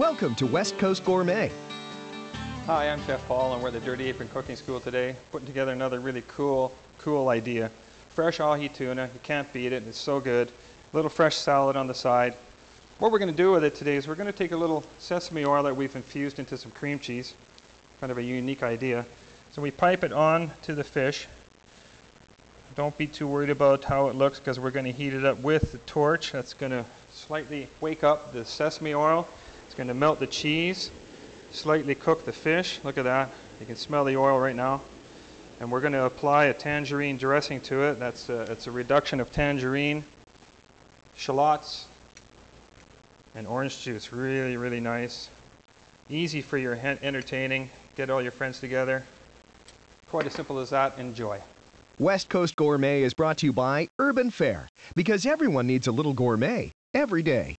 Welcome to West Coast Gourmet. Hi, I'm Chef Paul and we're the Dirty Apron Cooking School today, putting together another really cool, cool idea. Fresh ahi tuna, you can't beat it, it's so good. A little fresh salad on the side. What we're going to do with it today is we're going to take a little sesame oil that we've infused into some cream cheese, kind of a unique idea. So we pipe it on to the fish. Don't be too worried about how it looks because we're going to heat it up with the torch. That's going to slightly wake up the sesame oil. It's going to melt the cheese, slightly cook the fish. Look at that. You can smell the oil right now. And we're going to apply a tangerine dressing to it. That's a, it's a reduction of tangerine, shallots, and orange juice. Really, really nice. Easy for your entertaining. Get all your friends together. Quite as simple as that. Enjoy. West Coast Gourmet is brought to you by Urban Fare because everyone needs a little gourmet every day.